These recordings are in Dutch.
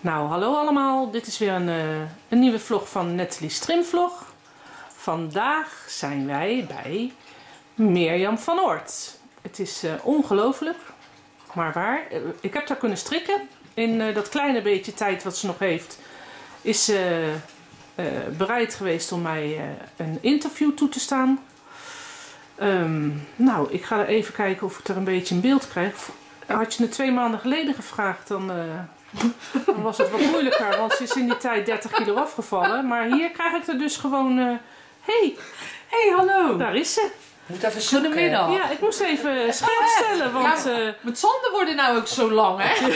Nou, hallo allemaal. Dit is weer een, eh, een nieuwe vlog van Nathalie's Trimvlog. Vandaag zijn wij bij Mirjam van Oort. Het is eh, ongelooflijk, maar waar. Eh, ik heb daar kunnen strikken. In dat kleine beetje tijd wat ze nog heeft, is ze bereid geweest om mij een interview toe te staan. Ehm, nou, ik ga even kijken of ik er een beetje een beeld krijg. Had je het twee maanden geleden gevraagd, dan, dan was het wat moeilijker. Want ze is in die tijd 30 kilo afgevallen. Maar hier krijg ik er dus gewoon... eh hey, Hey, hallo. daar is ze. Moet even zoeken. Goedemiddag. Ja, ik moest even scherp echt? stellen. Want, Ja, eh Mijn tanden worden nou ook zo lang, hè?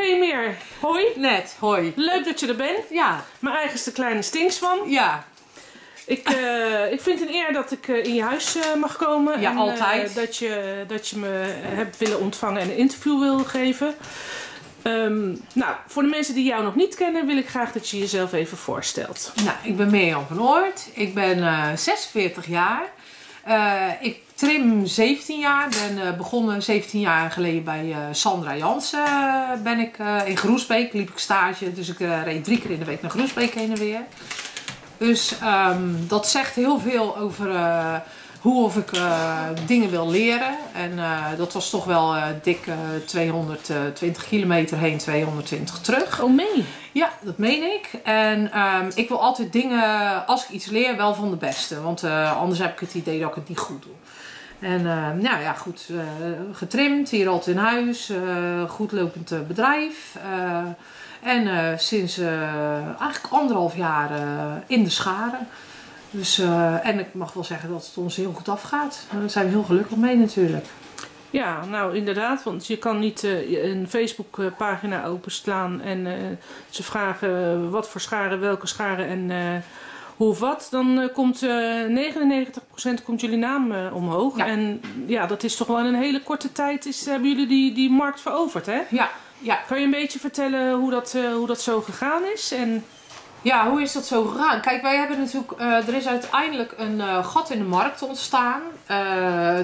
hey Meer, hoi. Net, hoi. Leuk dat je er bent. Ja, Mijn eigenste kleine stinksman. ja. Ik, eh, ik vind het een eer dat ik eh, in je huis eh, mag komen. Ja, en, altijd. dat, je, dat je me hebt willen ontvangen en een interview wil geven. Ehm, nou, voor de mensen die jou nog niet kennen, wil ik graag dat je jezelf even voorstelt. Nou, ik ben Mirjam van Oort. Ik ben eh 46 jaar. Ik trim 17 jaar. Ben begonnen 17 jaar geleden bij Sandra Jansen. ben ik in Groesbeek. Liep ik stage. Dus ik reed drie keer in de week naar Groesbeek heen en weer. Dus ehm, dat zegt heel veel over eh, hoe of ik eh, dingen wil leren. En eh, dat was toch wel dik eh, 220 kilometer heen, 220 terug. Oh, mee. Ja, dat meen ik. En ehm, ik wil altijd dingen, als ik iets leer, wel van de beste. Want anders heb ik het idee dat ik het niet goed doe. En ehm, nou ja, goed, getrimd, hier altijd in huis, goed lopend bedrijf. En eh, sinds eh, eigenlijk anderhalf jaar eh, in de scharen. Dus, en ik mag wel zeggen dat het ons heel goed afgaat. Daar zijn we heel gelukkig mee natuurlijk. Ja, nou inderdaad, want je kan niet eh, een Facebookpagina openslaan en ze vragen wat voor scharen, welke scharen en eh, hoe of wat. Dan komt eh 99% komt jullie naam omhoog. Ja. En ja, dat is toch wel in een hele korte tijd is, hebben jullie die, die markt veroverd, hè? Ja, ja. Kan je een beetje vertellen hoe dat, eh, hoe dat zo gegaan is? En Ja, hoe is dat zo gegaan? Kijk, wij hebben natuurlijk, eh, er is uiteindelijk een eh, gat in de markt ontstaan.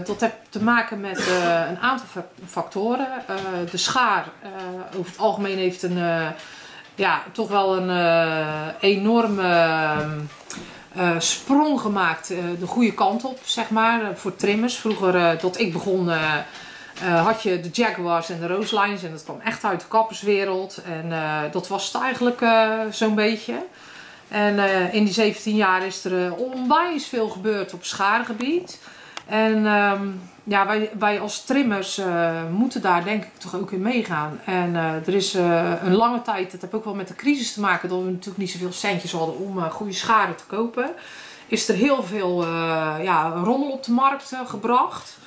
Dat heeft te maken met een aantal fa- factoren. De schaar over het algemeen heeft een, ja, toch wel een enorme sprong gemaakt de goede kant op, zeg maar, voor trimmers. Vroeger, dat ik begon, eh, had je de Jaguars en de Roselines en dat kwam echt uit de kapperswereld. En eh, dat was het eigenlijk eh, zo'n beetje. En in die 17 jaar is er onwijs veel gebeurd op schaargebied. En ehm, ja, wij, wij als trimmers moeten daar denk ik toch ook in meegaan. En er is een lange tijd, dat heeft ook wel met de crisis te maken, dat we natuurlijk niet zoveel centjes hadden om goede scharen te kopen. Is er heel veel ja, rommel op de markt gebracht.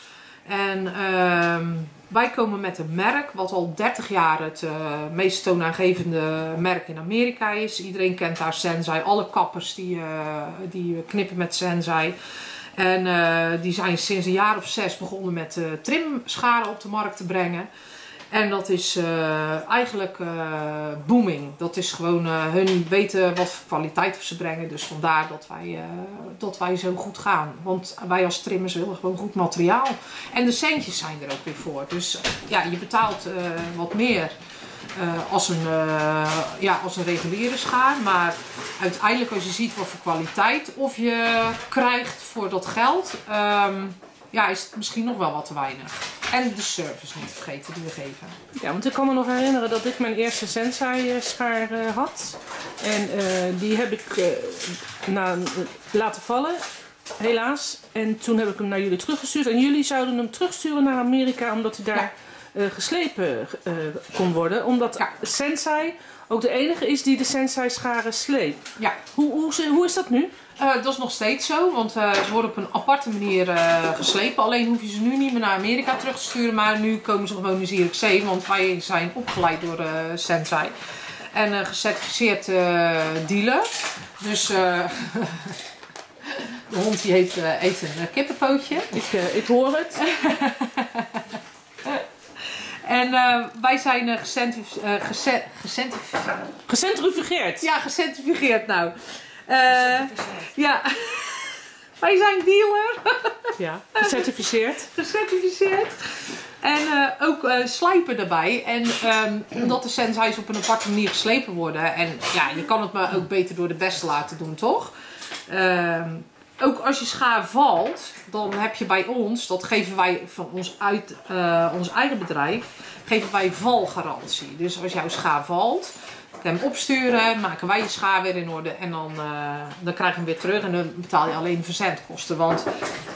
En ehm, wij komen met een merk wat al 30 jaar het eh, meest toonaangevende merk in Amerika is. Iedereen kent daar Sensei. Alle kappers die, eh, die knippen met Sensei. En eh, die zijn sinds een jaar of zes begonnen met trimscharen op de markt te brengen. En dat is eh, eigenlijk eh, booming. Dat is gewoon, eh, hun weten wat voor kwaliteit ze brengen. Dus vandaar dat wij, dat wij zo goed gaan. Want wij als trimmers willen gewoon goed materiaal. En de centjes zijn er ook weer voor. Dus ja, je betaalt wat meer als, een, ja, als een reguliere schaar. Maar uiteindelijk als je ziet wat voor kwaliteit of je krijgt voor dat geld... ehm, ja, is het misschien nog wel wat te weinig. En de service niet vergeten die we geven. Ja, want ik kan me nog herinneren dat ik mijn eerste Sensei-schaar eh, had. En eh, die heb ik eh, na, laten vallen, helaas. En toen heb ik hem naar jullie teruggestuurd. En jullie zouden hem terugsturen naar Amerika, omdat hij daar eh, geslepen eh, kon worden. Omdat Ja. Sensei ook de enige is die de Sensei-scharen sleept. Ja, Hoe, hoe, hoe is dat nu? Eh, dat is nog steeds zo, want eh, ze worden op een aparte manier eh, geslepen. Alleen hoef je ze nu niet meer naar Amerika terug te sturen, maar nu komen ze gewoon in Zierikzee, want wij zijn opgeleid door eh Sensei. En gecertificeerd dealer. Dus de hond die heet, eet een kippenpootje. Ik, ik hoor het. En wij zijn eh gecentrif- eh, gece- gecentrif- Gecentrifugeerd. ja, gecentrifugeerd nou. Eh, ja, wij zijn dealer. Ja, gecertificeerd. gecertificeerd. En eh, ook eh, slijpen erbij. En ehm, omdat de sensei's op een aparte manier geslepen worden. En ja, je kan het maar ook beter door de beste laten doen, toch? Ehm, ook als je schaar valt, dan heb je bij ons, dat geven wij van ons, uit, eh, ons eigen bedrijf, geven wij valgarantie. Dus als jouw schaar valt, hem opsturen, maken wij je schaar weer in orde en dan, eh, dan krijg je hem weer terug en dan betaal je alleen verzendkosten. Want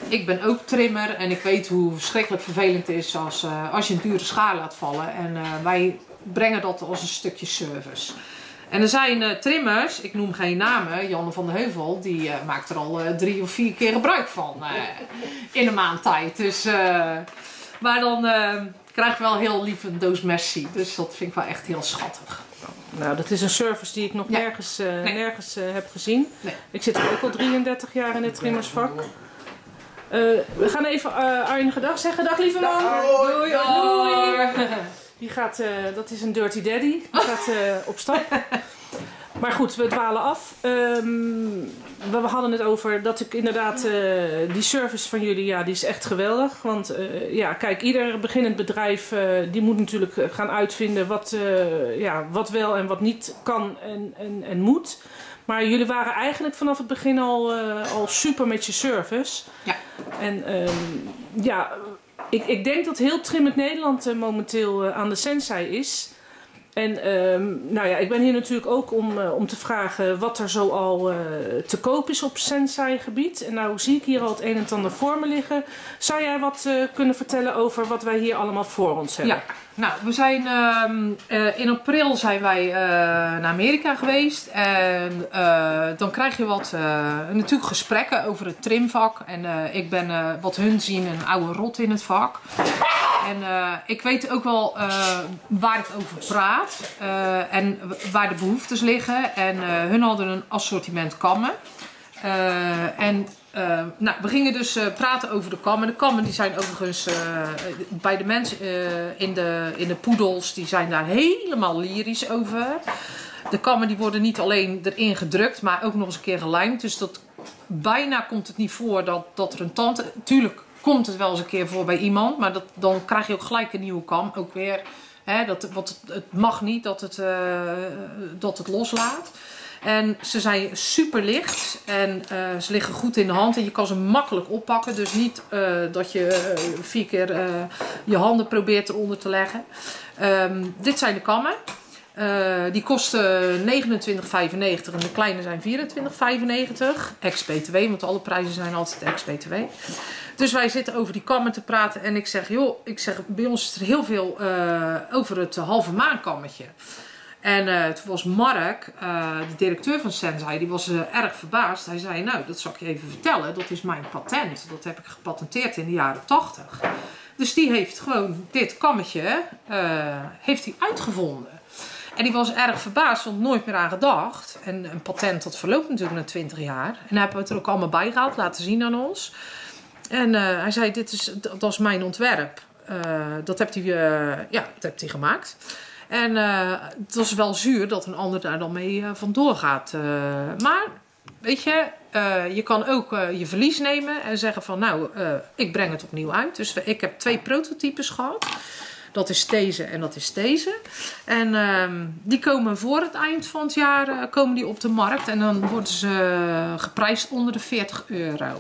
ik ben ook trimmer en ik weet hoe verschrikkelijk vervelend het is als, eh, als je een dure schaar laat vallen. En eh, wij brengen dat als een stukje service. En er zijn trimmers, ik noem geen namen, Janne van de Heuvel, die maakt er al drie of vier keer gebruik van in een maand tijd. Dus, maar dan krijg ik wel heel lief een doos merci. Dus dat vind ik wel echt heel schattig. Nou, dat is een service die ik nog nergens, uh, nergens uh, heb gezien. Nee. Ik zit ook al 33 jaar in het trimmersvak. Uh, we gaan even Arjen gedag zeggen. Dag lieve man. Doei. Doei. Die gaat, dat is een dirty daddy. Die gaat op stap. Maar goed, we dwalen af. Um, we, hadden het over dat ik inderdaad uh, die service van jullie, ja, die is echt geweldig. Want uh, ja, kijk, ieder beginnend bedrijf uh, die moet natuurlijk gaan uitvinden wat, ja, wat wel en wat niet kan en, en, en moet. Maar jullie waren eigenlijk vanaf het begin al, al super met je service. Ja. En um, ja, ik, ik denk dat heel Trimmend Nederland momenteel aan de Sensei is. En um, nou ja, ik ben hier natuurlijk ook om, uh, om te vragen wat er zo al uh, te koop is op Sensei gebied. En nou zie ik hier al het een en ander voor me liggen. Zou jij wat uh, kunnen vertellen over wat wij hier allemaal voor ons hebben? Ja, nou we zijn ehm, in april zijn wij naar Amerika geweest. En dan krijg je wat natuurlijk gesprekken over het trimvak. En ik ben wat hun zien een oude rot in het vak. En uh, ik weet ook wel uh, waar ik over praat uh, en waar de behoeftes liggen. En hun hadden een assortiment kammen. en nou, we gingen dus praten over de kammen. De kammen die zijn overigens bij de mensen in, de, in de poedels, die zijn daar helemaal lyrisch over. De kammen die worden niet alleen erin gedrukt, maar ook nog eens een keer gelijmd. Dus dat bijna komt het niet voor dat, dat er een tand... Tuurlijk komt het wel eens een keer voor bij iemand. Maar dat, dan krijg je ook gelijk een nieuwe kam. Ook weer, hè, dat, wat, het mag niet dat het, uh, dat het loslaat. En ze zijn super licht en uh, ze liggen goed in de hand en je kan ze makkelijk oppakken. Dus niet uh, dat je vier keer je handen probeert eronder te leggen. Um, dit zijn de kammen. Die kosten 29,95 en de kleine zijn 24,95. Ex-BTW, want alle prijzen zijn altijd ex-BTW. Dus wij zitten over die kammen te praten. En ik zeg, joh, ik zeg, bij ons is er heel veel uh, over het halve maankammetje. En uh, toen was Mark, de directeur van Sensei, die was erg verbaasd. Hij zei, nou, dat zal ik je even vertellen. Dat is mijn patent. Dat heb ik gepatenteerd in de jaren 80. Dus die heeft gewoon dit kammetje heeft hij uitgevonden. En die was erg verbaasd, want nooit meer aan gedacht. En een patent dat verloopt natuurlijk na 20 jaar. En daar hebben we het er ook allemaal bij gehaald, laten zien aan ons. En uh, hij zei, dit is, dat is mijn ontwerp. Uh, dat hebt hij, uh, ja, dat hebt hij gemaakt. En het was wel zuur dat een ander daar dan mee vandoor gaat. maar, weet je, je kan ook je verlies nemen en zeggen van, nou, ik breng het opnieuw uit. Dus ik heb twee prototypes gehad. Dat is deze en dat is deze. En ehm, die komen voor het eind van het jaar komen die op de markt. En dan worden ze geprijsd onder de 40 euro.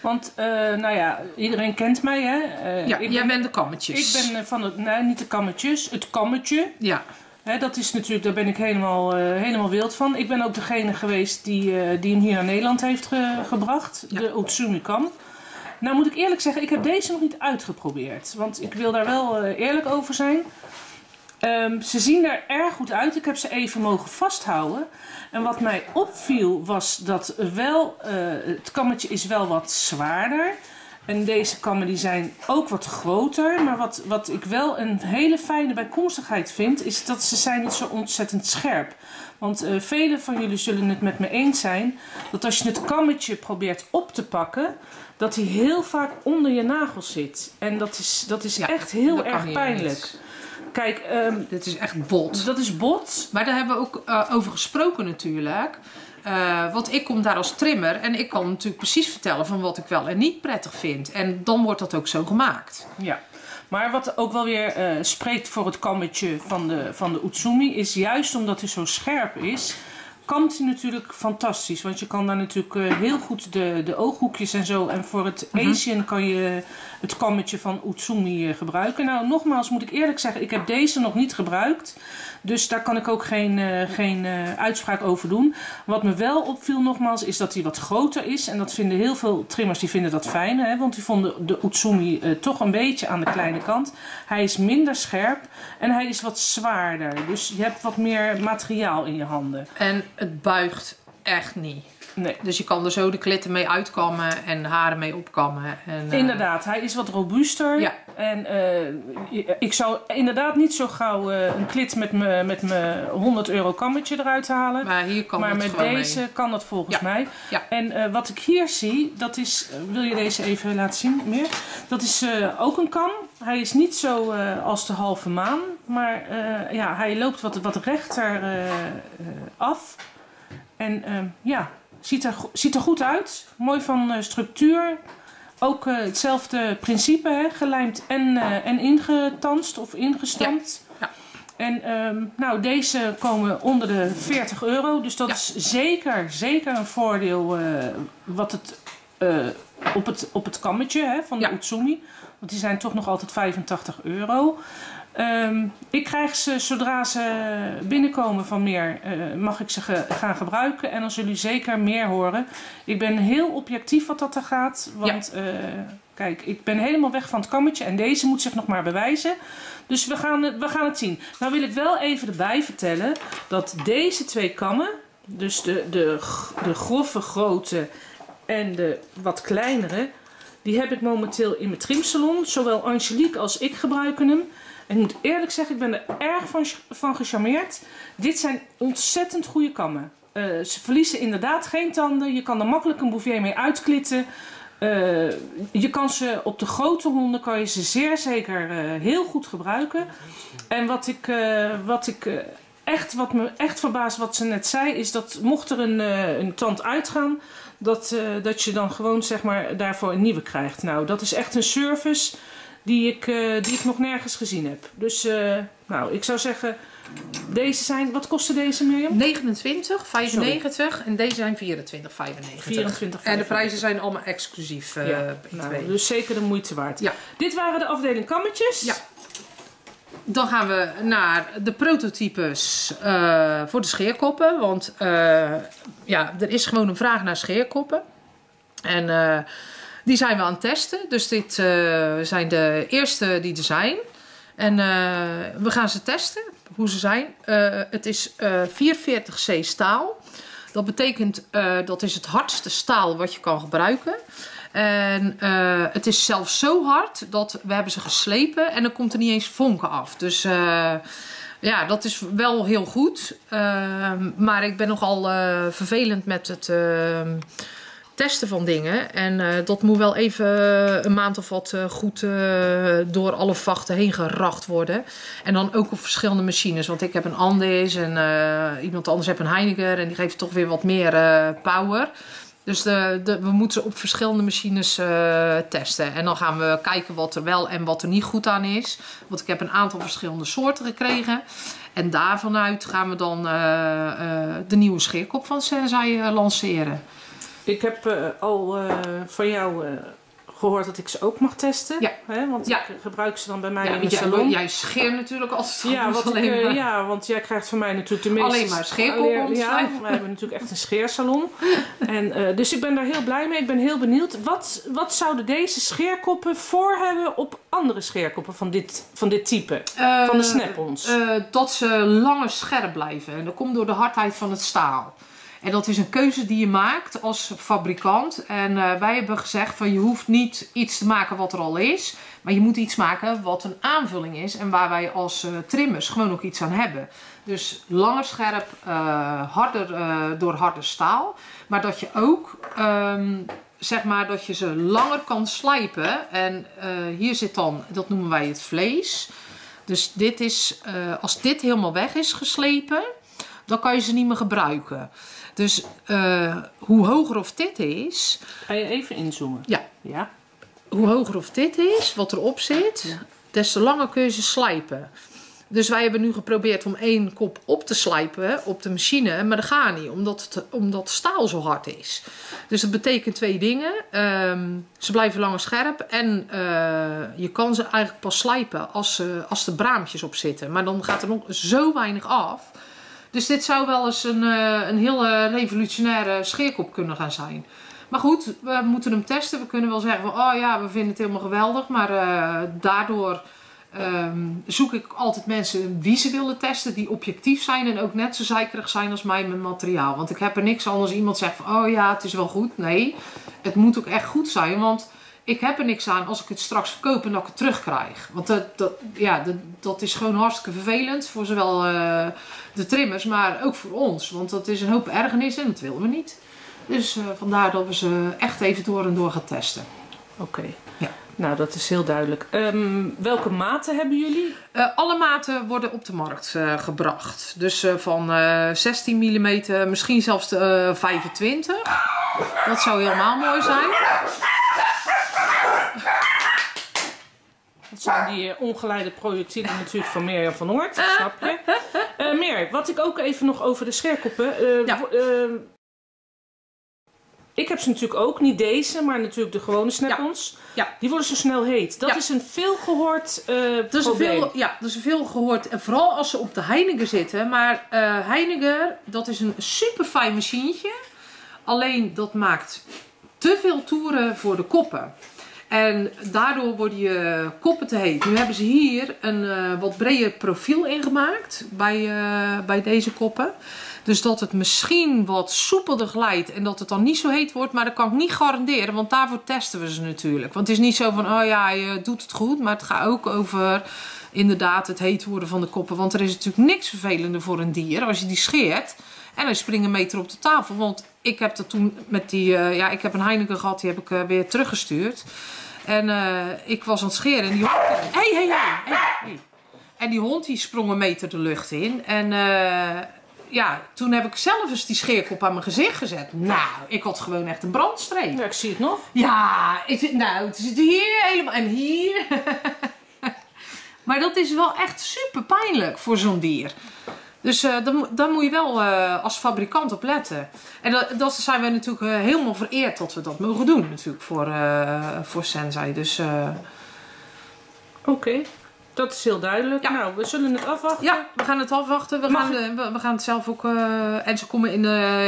Want, uh, nou ja, iedereen kent mij, hè? Ja, jij bent de kammetjes. Ik ben van het, nee, niet de kammetjes, het kammetje. Ja. Hè, dat is natuurlijk, daar ben ik helemaal, helemaal wild van. Ik ben ook degene geweest die, die hem hier naar Nederland heeft ge gebracht, ja. de Otsumi kam. Nou moet ik eerlijk zeggen, ik heb deze nog niet uitgeprobeerd. Want ik wil daar wel eerlijk over zijn. Um, ze zien er erg goed uit. Ik heb ze even mogen vasthouden. En wat mij opviel was dat wel, uh, het kammetje is wel wat zwaarder. En deze kammen die zijn ook wat groter. Maar wat, wat ik wel een hele fijne bijkomstigheid vind, is dat ze zijn niet zo ontzettend scherp. Want uh, velen van jullie zullen het met me eens zijn dat als je het kammetje probeert op te pakken, dat hij heel vaak onder je nagels zit. En dat is, dat is ja, echt heel erg pijnlijk. Kijk, um, dit is echt bot. Dat is bot. Maar daar hebben we ook uh, over gesproken natuurlijk. Uh, want ik kom daar als trimmer en ik kan natuurlijk precies vertellen van wat ik wel en niet prettig vind. En dan wordt dat ook zo gemaakt. Ja. Maar wat ook wel weer eh, spreekt voor het kammetje van de, van de Utsumi, is juist omdat hij zo scherp is, kamt hij natuurlijk fantastisch. Want je kan daar natuurlijk eh, heel goed de, de ooghoekjes en zo. En voor het Mhm. Asian kan je het kammetje van Utsumi eh, gebruiken. Nou, nogmaals moet ik eerlijk zeggen, ik heb deze nog niet gebruikt. Dus daar kan ik ook geen, eh, geen eh, uitspraak over doen. Wat me wel opviel nogmaals is dat hij wat groter is. En dat vinden heel veel trimmers die vinden dat fijn. Hè? Want die vonden de Utsumi eh, toch een beetje aan de kleine kant. Hij is minder scherp en hij is wat zwaarder. Dus je hebt wat meer materiaal in je handen. En het buigt echt niet. Nee. Dus je kan er zo de klitten mee uitkammen en de haren mee opkammen. En, eh, Inderdaad, hij is wat robuuster. Ja. En eh, ik zou inderdaad niet zo gauw eh, een klit met mijn met me 100 euro kammetje eruit halen. Maar hier kan maar met deze mee. kan dat volgens Ja. mij. Ja. En wat ik hier zie, dat is, wil je deze even laten zien meer? Dat is ook een kam. Hij is niet zo als de halve maan, maar ja, hij loopt wat, wat rechter af. En eh, ja, ziet er, ziet er goed uit. Mooi van eh, structuur. Ook eh, hetzelfde principe, hè? gelijmd en, eh, en ingetanst of ingestampt. Ja. En ehm, nou, deze komen onder de 40 euro. Dus dat Ja. is zeker, zeker een voordeel wat het, op, het, op het kammetje hè, van de. Utsumi. Want die zijn toch nog altijd 85 euro. Ehm, ik krijg ze zodra ze binnenkomen van meer, eh, mag ik ze ge- gaan gebruiken. En dan zullen jullie zeker meer horen. Ik ben heel objectief wat dat er gaat. Want eh, kijk, ik ben helemaal weg van het kammetje. En deze moet zich nog maar bewijzen. Dus we gaan, het- we gaan het zien. Nou wil ik wel even erbij vertellen dat deze twee kammen, dus de, de, de grove grote en de wat kleinere, die heb ik momenteel in mijn trimsalon. Zowel Angelique als ik gebruiken hem. Ik moet eerlijk zeggen, ik ben er erg van, van gecharmeerd. Dit zijn ontzettend goede kammen. Eh, ze verliezen inderdaad geen tanden. Je kan er makkelijk een bouvier mee uitklitten. Eh, je kan ze op de grote honden kan je ze zeer zeker eh, heel goed gebruiken. En wat ik, wat ik echt, wat me echt verbaast wat ze net zei, is dat mocht er een, een tand uitgaan, dat, dat je dan gewoon zeg maar daarvoor een nieuwe krijgt. Nou, dat is echt een service die ik, eh, die ik nog nergens gezien heb. Dus eh, nou, ik zou zeggen, deze zijn, wat kostte deze Mirjam? 29, 95 en deze zijn 24, 95. 24, En de prijzen zijn allemaal exclusief eh Ja, nou, dus zeker de moeite waard. Ja. Dit waren de afdeling kammetjes. Ja. Dan gaan we naar de prototypes voor de scheerkoppen. Want ja, er is gewoon een vraag naar scheerkoppen. En die zijn we aan het testen. Dus dit eh, zijn de eerste die er zijn. En eh, we gaan ze testen, hoe ze zijn. Eh, het is eh 440C staal. Dat betekent dat is het hardste staal wat je kan gebruiken. En het is zelfs zo hard dat we hebben ze geslepen en dan komt er niet eens vonken af. Dus ja, dat is wel heel goed. Eh, maar ik ben nogal vervelend met het eh, testen van dingen. En eh, dat moet wel even een maand of wat eh, goed eh, door alle vachten heen geracht worden. En dan ook op verschillende machines. Want ik heb een Andes en eh, iemand anders heeft een Heineken. En die geeft toch weer wat meer eh, power. Dus de, we moeten op verschillende machines eh, testen. En dan gaan we kijken wat er wel en wat er niet goed aan is. Want ik heb een aantal verschillende soorten gekregen. En daarvanuit gaan we dan eh, eh, de nieuwe scheerkop van Sensei eh, lanceren. Ik heb eh, al eh, van jou eh, gehoord dat ik ze ook mag testen. Ja. Hè? Want Ja. ik gebruik ze dan bij mij Ja, in de want jij, salon. jij scheert natuurlijk als het Ja, ik, alleen eh, maar. ja, want jij krijgt van mij natuurlijk de meeste... Alleen maar scheerkoppen Ja, wij hebben natuurlijk echt een scheersalon. en, dus ik ben daar heel blij mee. Ik ben heel benieuwd. Wat, wat zouden deze scheerkoppen voor hebben op andere scheerkoppen van dit, van dit type? van de snap-ons? dat ze langer scherp blijven. En dat komt door de hardheid van het staal. En dat is een keuze die je maakt als fabrikant. En eh, wij hebben gezegd van je hoeft niet iets te maken wat er al is. Maar je moet iets maken wat een aanvulling is. En waar wij als eh, trimmers gewoon ook iets aan hebben. Dus langer scherp, eh, harder door harde staal. Maar dat je ook, ehm, zeg maar, dat je ze langer kan slijpen. En hier zit dan, dat noemen wij het vlees. Dus dit is, als dit helemaal weg is geslepen, dan kan je ze niet meer gebruiken. Dus eh, hoe hoger of dit is, Ga je even inzoomen? Ja. Ja. hoe hoger of dit is, wat erop zit, des te langer kun je ze slijpen. Dus wij hebben nu geprobeerd om één kop op te slijpen op de machine, maar dat gaat niet, omdat, het, omdat staal zo hard is. Dus dat betekent twee dingen. Ehm, ze blijven langer scherp en eh, je kan ze eigenlijk pas slijpen als, ze als er braampjes op zitten. Maar dan gaat er nog zo weinig af. Dus dit zou wel eens een, uh, een hele revolutionaire scheerkop kunnen gaan zijn. Maar goed, we moeten hem testen. We kunnen wel zeggen van, oh ja, we vinden het helemaal geweldig. Maar uh, daardoor um, zoek ik altijd mensen wie ze willen testen. Die objectief zijn en ook net zo zeikerig zijn als mij met materiaal. Want ik heb er niks anders. Iemand zegt van, oh ja, het is wel goed. Nee, het moet ook echt goed zijn. Want ik heb er niks aan als ik het straks verkoop en dat ik het terugkrijg. Want dat, dat, ja, dat, dat is gewoon hartstikke vervelend voor zowel uh, de trimmers, maar ook voor ons. Want dat is een hoop ergernis en dat willen we niet. Dus uh, vandaar dat we ze echt even door en door gaan testen. Oké. Okay. Ja. Nou, dat is heel duidelijk. Um, welke maten hebben jullie? Uh, alle maten worden op de markt uh, gebracht. Dus uh, van 16 mm, misschien zelfs 25. Dat zou helemaal mooi zijn. Zijn die ongeleide projectielen natuurlijk van Mirjam van Noord, snap je? Uh, Meer, wat ik ook even nog over de scherkoppen. Uh, ja. uh, ik heb ze natuurlijk ook, niet deze, maar natuurlijk de gewone snap-ons. Ja. ja. Die worden zo snel heet. Dat ja. is een veel gehoord dat is probleem. Veel, ja, dat is veel gehoord. En vooral als ze op de Heiniger zitten. Maar Heiniger, dat is een super fijn machientje. Alleen dat maakt te veel toeren voor de koppen. En daardoor worden je koppen te heet. Nu hebben ze hier een uh, wat breder profiel ingemaakt bij, uh, bij deze koppen. Dus dat het misschien wat soepelder glijdt en dat het dan niet zo heet wordt. Maar dat kan ik niet garanderen, want daarvoor testen we ze natuurlijk. Want het is niet zo van, oh ja, je doet het goed. Maar het gaat ook over inderdaad het heet worden van de koppen. Want er is natuurlijk niks vervelender voor een dier als je die scheert. En hij springt een meter op de tafel. Want ik heb dat toen met die, uh, ja, ik heb een Heineken gehad, die heb ik weer teruggestuurd. En uh, ik was aan het scheren en die hond... Hé, hé, hé, En die hond die sprong een meter de lucht in. En ja, toen heb ik zelf eens die scheerkop aan mijn gezicht gezet. Nou, ik had gewoon echt een brandstreep. Ja, ik zie het nog. Ja, ik, nou, het zit hier helemaal en hier. maar dat is wel echt super pijnlijk voor zo'n dier. Dus uh, dan, dan, moet je wel uh, als fabrikant op letten. En dat, dat zijn wij natuurlijk uh, helemaal vereerd dat we dat mogen doen natuurlijk voor, voor Sensei. Dus, Oké, okay. dat is heel duidelijk. Ja. Nou, we zullen het afwachten. Ja, we gaan het afwachten. We, gaan, we, we, gaan het zelf ook... en ze komen in...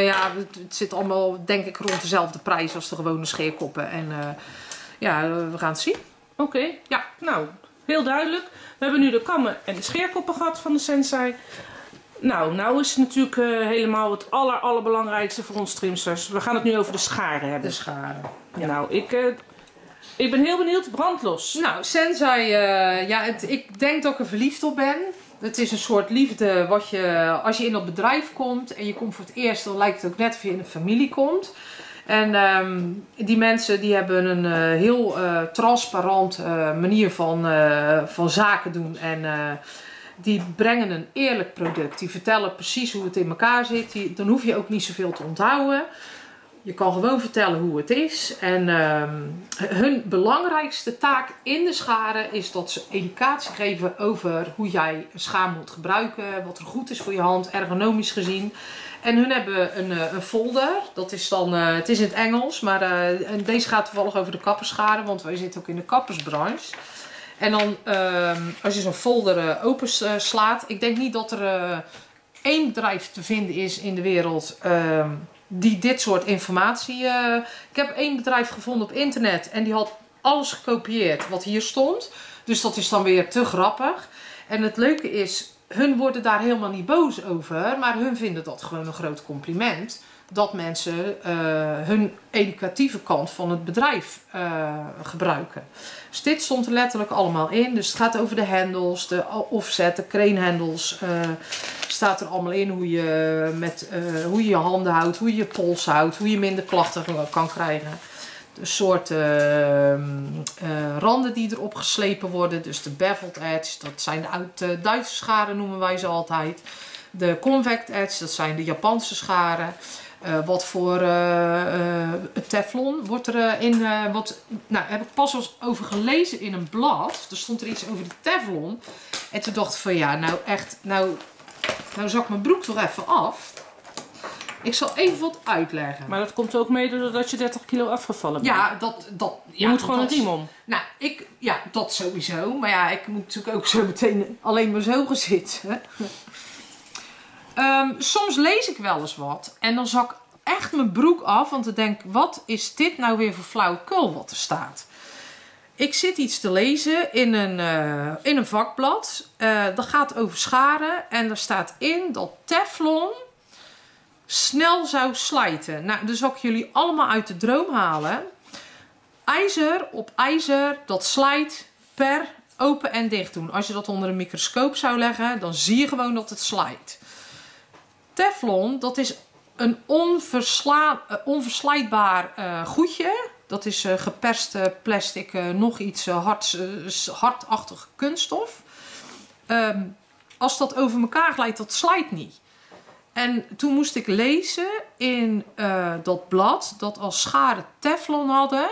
ja, het zit allemaal denk ik rond dezelfde prijs als de gewone scheerkoppen. En ja, we gaan het zien. Oké, okay. ja, nou, heel duidelijk. We hebben nu de kammen en de scheerkoppen gehad van de Sensei. Nou, nou is het natuurlijk uh, helemaal het aller, allerbelangrijkste voor ons trimsters. We gaan het nu over de scharen hebben. De scharen. Ja. Nou, ik, uh, ik ben heel benieuwd. Brandlos. Nou, Sensei, uh, ja, het, ik denk dat ik er verliefd op ben. Het is een soort liefde wat je, als je in dat bedrijf komt en je komt voor het eerst, dan lijkt het ook net of je in een familie komt. En um, die mensen die hebben een uh, heel uh, transparant uh, manier van, van zaken doen. En die brengen een eerlijk product. Die vertellen precies hoe het in elkaar zit. Die, dan hoef je ook niet zoveel te onthouden. Je kan gewoon vertellen hoe het is. En uh, hun belangrijkste taak in de scharen is dat ze educatie geven over hoe jij schaar moet gebruiken. Wat er goed is voor je hand, ergonomisch gezien. En hun hebben een, eh, een folder. Dat is dan, uh, het is in het Engels, maar uh, deze gaat toevallig over de kapperscharen, want wij zitten ook in de kappersbranche. En dan uh, als je zo'n folder uh, open slaat. Ik denk niet dat er uh, één bedrijf te vinden is in de wereld uh, die dit soort informatie... Ik heb één bedrijf gevonden op internet en die had alles gekopieerd wat hier stond. Dus dat is dan weer te grappig. En het leuke is, hun worden daar helemaal niet boos over. Maar hun vinden dat gewoon een groot compliment dat mensen uh, hun educatieve kant van het bedrijf uh, gebruiken. Dus dit stond er letterlijk allemaal in. Dus het gaat over de hendels, de offset, de crane Uh, staat er allemaal in hoe je, met, hoe je je handen houdt, hoe je je pols houdt, hoe je minder klachten kan krijgen. De soorten randen die erop geslepen worden. Dus de beveled edge, dat zijn de oude Duitse scharen noemen wij ze altijd. De convect edge, dat zijn de Japanse scharen. Eh, wat voor eh, eh, teflon wordt er in... wat, nou, heb ik pas eens over gelezen in een blad. Er stond er iets over de teflon. En toen dacht ik van ja, nou echt... Nou, nou zak mijn broek toch even af. Ik zal even wat uitleggen. Maar dat komt ook mee doordat je 30 kilo afgevallen bent. ja, dat... dat Je ja, moet gewoon dat- een riem om. Nou, ik, ja, dat sowieso. Maar ja, ik moet natuurlijk ook zo meteen alleen maar zo gaan zitten. Ehm, soms lees ik wel eens wat en dan zak echt mijn broek af, want ik denk, wat is dit nou weer voor flauwekul wat er staat? Ik zit iets te lezen in een, eh, in een vakblad. Eh, dat gaat over scharen en er staat in dat Teflon snel zou slijten. Nou, dus zal ik jullie allemaal uit de droom halen. IJzer op ijzer, dat slijt per open en dicht doen. Als je dat onder een microscoop zou leggen, dan zie je gewoon dat het slijt. Teflon, dat is een onversla- eh, onverslijtbaar eh, goedje. Dat is eh, geperste plastic, nog iets s- hardachtige kunststof. Ehm, als dat over elkaar glijdt, dat slijt niet. En toen moest ik lezen in dat blad dat als scharen teflon hadden,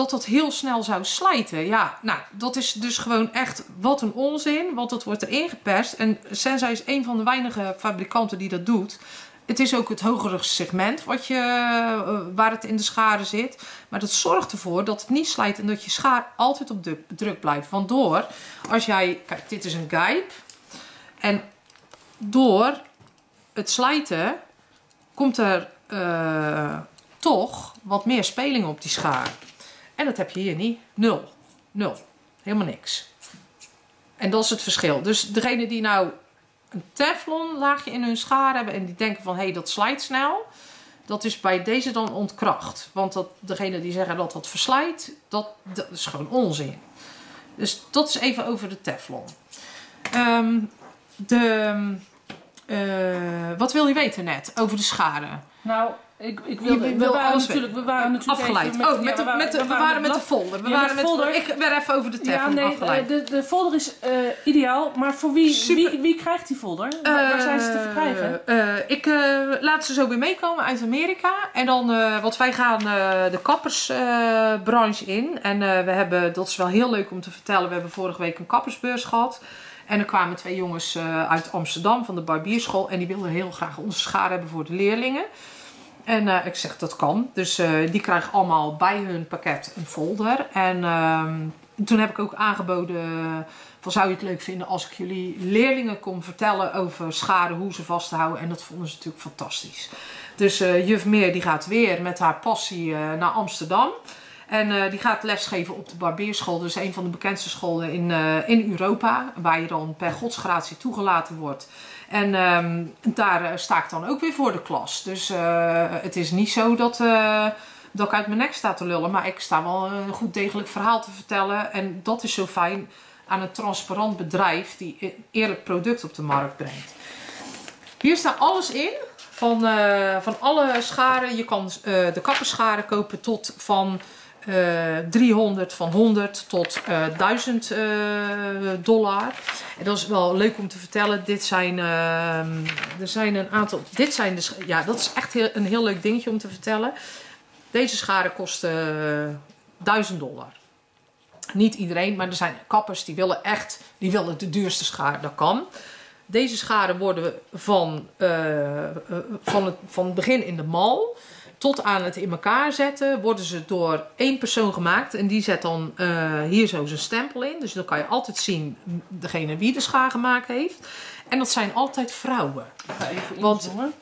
dat dat heel snel zou slijten. Ja, nou, dat is dus gewoon echt wat een onzin, want dat wordt erin geperst. En Sensei is een van de weinige fabrikanten die dat doet. Het is ook het hogere segment wat je, eh, waar het in de scharen zit. Maar dat zorgt ervoor dat het niet slijt en dat je schaar altijd op druk blijft. Want door, als jij, kijk, dit is een gijp. En door het slijten komt er eh, toch wat meer speling op die schaar. En dat heb je hier niet. Nul. Nul. Helemaal niks. En dat is het verschil. Dus degene die nou een teflon laagje in hun schaar hebben en die denken van hé, hey, dat slijt snel. Dat is bij deze dan ontkracht. Want dat, degene die zeggen dat dat verslijt, dat, dat is gewoon onzin. Dus dat is even over de teflon. Ehm, de, eh, wat wil je weten net over de scharen? Nou, ik, ik we waren natuurlijk, we waren natuurlijk Afgeleid. even oh, met ja, de, met de, we waren met de folder. We Ja, waren met met. Ik werd even over de Ja, teflon nee, afgeleid. de, de folder is eh, ideaal, maar voor wie, wie, wie krijgt die folder? Waar, waar zijn ze te Eh, verkrijgen? eh, ik laat ze zo weer meekomen uit Amerika. En dan, want wij gaan de kappersbranche in. En we hebben, dat is wel heel leuk om te vertellen, we hebben vorige week een kappersbeurs gehad. En er kwamen twee jongens uit Amsterdam van de barbierschool. En die wilden heel graag onze schaar hebben voor de leerlingen. En eh, ik zeg dat kan. Dus eh, die krijgen allemaal bij hun pakket een folder. En ehm, toen heb ik ook aangeboden van zou je het leuk vinden als ik jullie leerlingen kom vertellen over scharen, hoe ze vasthouden. En dat vonden ze natuurlijk fantastisch. Dus eh, juf Meer die gaat weer met haar passie naar Amsterdam. En die gaat lesgeven op de barbierschool. Dus een van de bekendste scholen in, in Europa. Waar je dan per godsgratie toegelaten wordt. En ehm, daar eh, sta ik dan ook weer voor de klas. Dus eh, het is niet zo dat, eh, dat ik uit mijn nek sta te lullen. Maar ik sta wel een goed degelijk verhaal te vertellen. En dat is zo fijn aan een transparant bedrijf die een eerlijk product op de markt brengt. Hier staat alles in. Van, van alle scharen. Je kan de kapperscharen kopen tot van eh 300, van 100 tot eh 1000 eh, dollar. En dat is wel leuk om te vertellen. Dit zijn, er zijn een aantal. Dit zijn de. Ja, dat is echt heel, een heel leuk dingetje om te vertellen. Deze scharen kosten eh, 1000 dollar. Niet iedereen, maar er zijn kappers die willen echt. Die willen de duurste schaar. Dat kan. Deze scharen worden van, eh, eh, van, het, van het begin in de mal tot aan het in elkaar zetten, worden ze door één persoon gemaakt. En die zet dan eh, hier zo zijn stempel in. Dus dan kan je altijd zien degene wie de schaar gemaakt heeft. En dat zijn altijd vrouwen. Even want- inzoomen.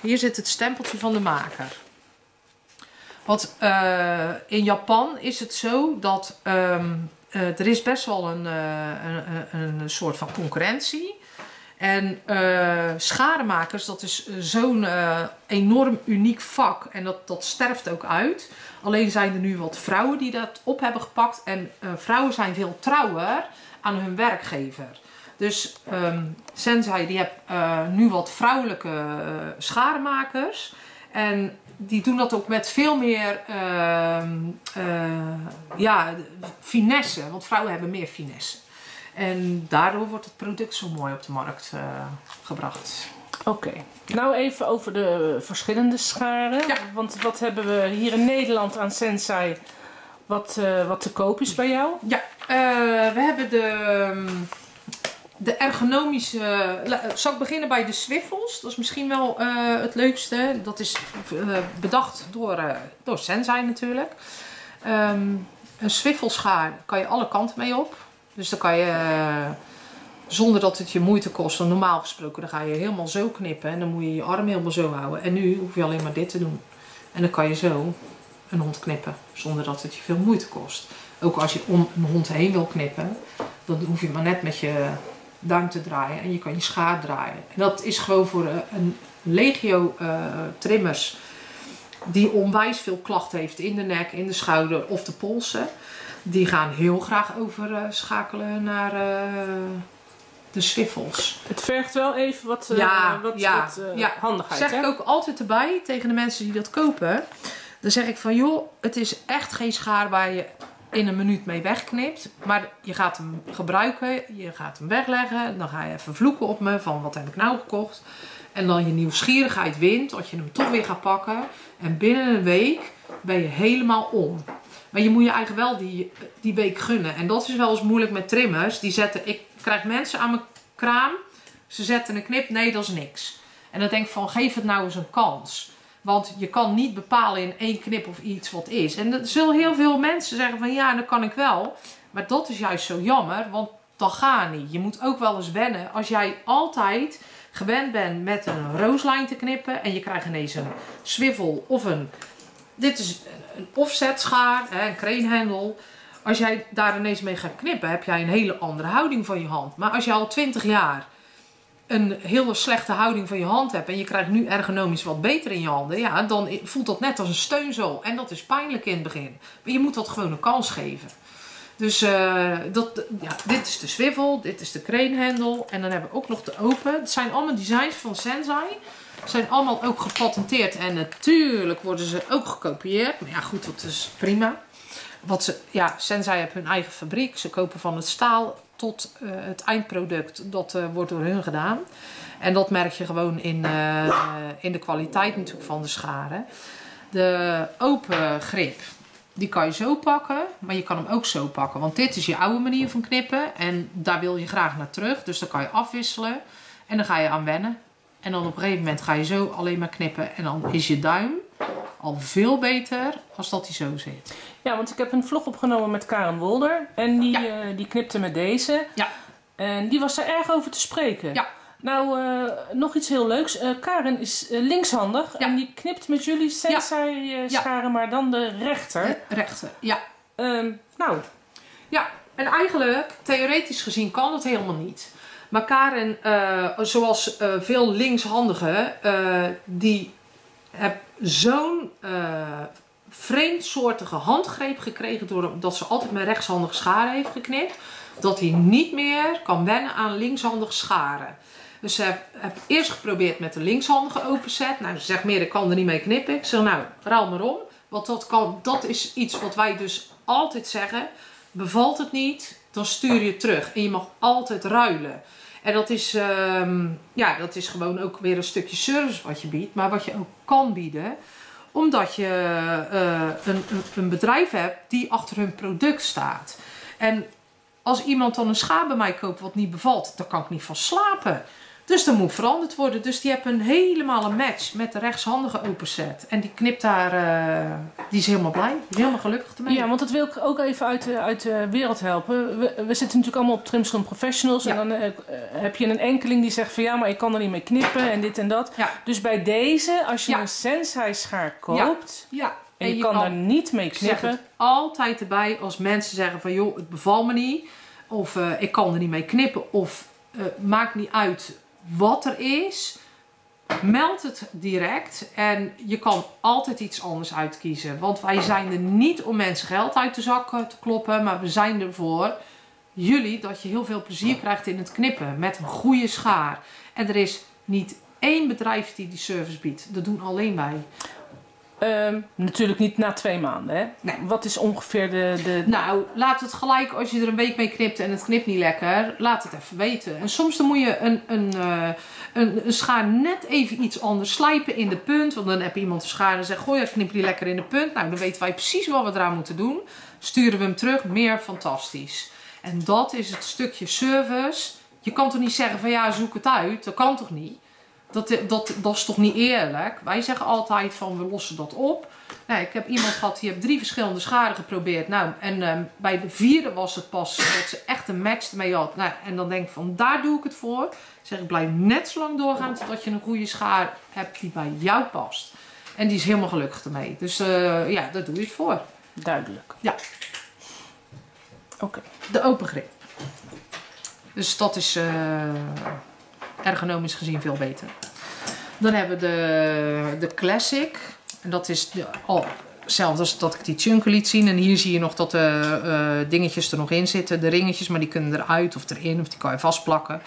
Hier zit het stempeltje van de maker. Want eh, in Japan is het zo dat ehm, eh, er is best wel een, een, een, een soort van concurrentie. En eh schademakers, dat is eh, zo'n eh, enorm uniek vak. En dat, dat sterft ook uit. Alleen zijn er nu wat vrouwen die dat op hebben gepakt. En vrouwen zijn veel trouwer aan hun werkgever. Dus ehm Sensei die heeft nu wat vrouwelijke schademakers. En die doen dat ook met veel meer ehm, eh, ja, finesse. Want vrouwen hebben meer finesse. En daardoor wordt het product zo mooi op de markt eh, gebracht. Oké. Nou even over de verschillende scharen. Ja. Want wat hebben we hier in Nederland aan Sensei wat, eh, wat te koop is bij jou? Ja, eh, we hebben de, ehm, de ergonomische... Zal ik beginnen bij de Swiffels? Dat is misschien wel het leukste. Dat is bedacht door, door Sensei natuurlijk. Ehm, een Swiffelschaar kan je alle kanten mee op. Dus dan kan je... eh, zonder dat het je moeite kost. Normaal gesproken dan ga je helemaal zo knippen. En dan moet je je arm helemaal zo houden. En nu hoef je alleen maar dit te doen. En dan kan je zo een hond knippen. Zonder dat het je veel moeite kost. Ook als je om een hond heen wil knippen. Dan hoef je maar net met je duim te draaien. En je kan je schaar draaien. En dat is gewoon voor eh, een legio eh, trimmers. Die onwijs veel klachten heeft in de nek, in de schouder of de polsen. Die gaan heel graag overschakelen naar eh, de swiffels. Het vergt wel even wat, eh, Ja, wat, ja, wat eh, ja. handigheid. zeg hè? ik ook altijd erbij tegen de mensen die dat kopen. Dan zeg ik van joh, het is echt geen schaar waar je in een minuut mee wegknipt. Maar je gaat hem gebruiken, je gaat hem wegleggen. Dan ga je even vloeken op me van wat heb ik nou gekocht. En dan je nieuwsgierigheid wint, dat je hem toch weer gaat pakken. En binnen een week ben je helemaal om. Maar je moet je eigenlijk wel die, die week gunnen. En dat is wel eens moeilijk met trimmers. Die zetten, ik krijg mensen aan mijn kraam. Ze zetten een knip, nee dat is niks. En dan denk ik van geef het nou eens een kans. Want je kan niet bepalen in één knip of iets wat is. En er zullen heel veel mensen zeggen van ja, dat kan ik wel. Maar dat is juist zo jammer, want dat gaat niet. Je moet ook wel eens wennen. Als jij altijd gewend bent met een rooslijn te knippen en je krijgt ineens een swivel of een... Dit is een offset schaar, een kreenhendel. Als jij daar ineens mee gaat knippen, heb jij een hele andere houding van je hand. Maar als je al 20 jaar een hele slechte houding van je hand hebt en je krijgt nu ergonomisch wat beter in je handen, ja, dan voelt dat net als een steunzool. En dat is pijnlijk in het begin. Maar je moet dat gewoon een kans geven. Dus eh, dat, ja, dit is de swivel, dit is de kreenhendel en dan hebben we ook nog de open. Het zijn allemaal designs van Sensei. Zijn allemaal ook gepatenteerd en natuurlijk worden ze ook gekopieerd. Maar ja, goed, dat is prima. Wat ze, ja, Sensei heeft hun eigen fabriek. Ze kopen van het staal tot eh, het eindproduct. Dat eh, wordt door hun gedaan. En dat merk je gewoon in, eh, in de kwaliteit natuurlijk van de scharen. De open grip, die kan je zo pakken, maar je kan hem ook zo pakken. Want dit is je oude manier van knippen en daar wil je graag naar terug. Dus dan kan je afwisselen en dan ga je aan wennen. En dan op een gegeven moment ga je zo alleen maar knippen en dan is je duim al veel beter als dat hij zo zit. Ja, want ik heb een vlog opgenomen met Karen Wolder. En die, Ja. eh, die knipte met deze. Ja. En die was er erg over te spreken. Ja. Nou, eh, nog iets heel leuks. Eh, Karen is linkshandig. Ja. En die knipt met jullie sensei Ja. scharen, maar dan de rechter. Rechter, ja. Ehm, nou, Ja, en eigenlijk, theoretisch gezien, kan dat helemaal niet. Maar Karen, eh, zoals eh, veel linkshandigen, eh, die hebben zo'n vreemdsoortige handgreep gekregen doordat ze altijd met rechtshandig scharen heeft geknipt, dat hij niet meer kan wennen aan linkshandig scharen. Dus ze heeft, eerst geprobeerd met de linkshandige openset. Nou, ze zegt meer, ik kan er niet mee knippen. Ik zeg, nou, ruil maar om. Want dat, kan, dat is iets wat wij dus altijd zeggen. Bevalt het niet, dan stuur je terug. En je mag altijd ruilen. En dat is, ehm, ja, dat is gewoon ook weer een stukje service wat je biedt. Maar wat je ook kan bieden. Omdat je eh, een, een, bedrijf hebt die achter hun product staat. En als iemand dan een schaar bij mij koopt wat niet bevalt, dan kan ik niet van slapen. Dus dat moet veranderd worden. Dus die hebben een helemaal een match met de rechtshandige openset. En die knipt daar, eh, die is helemaal blij. Die is helemaal gelukkig ermee. ja, want dat wil ik ook even uit de, uit de wereld helpen. We, we zitten natuurlijk allemaal op Trimsalon Professionals. Ja. En dan eh, heb je een enkeling die zegt van ja, maar ik kan er niet mee knippen en dit en dat. Ja. Dus bij deze, als je Ja. een sensei schaar koopt... Ja. En je, kan, er niet mee knippen. het altijd erbij als mensen zeggen van joh, het bevalt me niet. Of eh, ik kan er niet mee knippen. Of maakt niet uit wat er is. Meld het direct. En je kan altijd iets anders uitkiezen. Want wij zijn er niet om mensen geld uit de zak eh, te kloppen. Maar we zijn er voor jullie dat je heel veel plezier krijgt in het knippen. Met een goede schaar. En er is niet één bedrijf die die service biedt. Dat doen alleen wij. Ehm, natuurlijk niet na twee maanden, hè? Nee. Wat is ongeveer de... de... Nou, laat het gelijk, als je er een week mee knipt en het knipt niet lekker, laat het even weten. En soms dan moet je een, een, eh, een, een schaar net even iets anders slijpen in de punt. Want dan heb je iemand een schaar en zegt, gooi, knip knipt die lekker in de punt. Nou, dan weten wij precies wat we eraan moeten doen. Sturen we hem terug, meer fantastisch. En dat is het stukje service. Je kan toch niet zeggen van ja, zoek het uit. Dat kan toch niet? Dat, dat, dat is toch niet eerlijk? Wij zeggen altijd van we lossen dat op. Nou, ik heb iemand gehad die heeft drie verschillende scharen geprobeerd. Nou, en ehm, bij de vierde was het pas dat ze echt een match ermee had. Nou, en dan denk ik van daar doe ik het voor. Ik zeg ik blijf net zo lang doorgaan totdat je een goede schaar hebt die bij jou past. En die is helemaal gelukkig ermee. Dus eh, ja, daar doe je het voor. Duidelijk. Ja. Oké. De open grip. Dus dat is eh, ergonomisch gezien veel beter. Dan hebben we de, de Classic. En dat is de, oh, hetzelfde als dat ik die chunken liet zien. En hier zie je nog dat de eh, dingetjes er nog in zitten. De ringetjes, maar die kunnen eruit of erin. Of die kan je vastplakken.